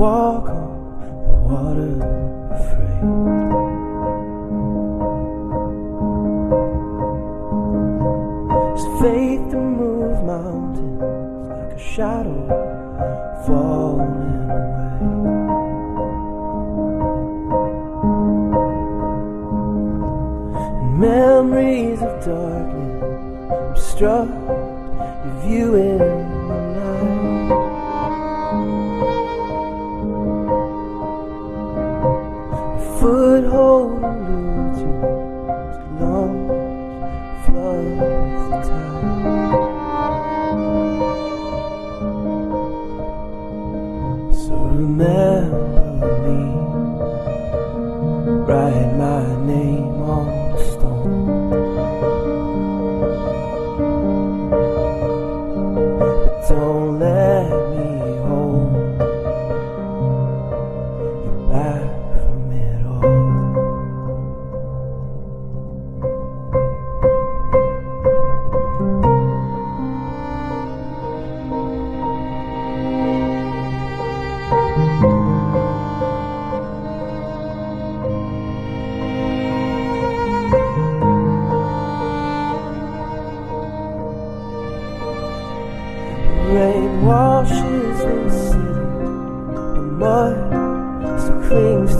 walk on the water afraid. It's faith to move mountains like a shadow falling away. Memories of darkness obstruct your view you as long flood with the tide. Rain washes the city, the mud still clings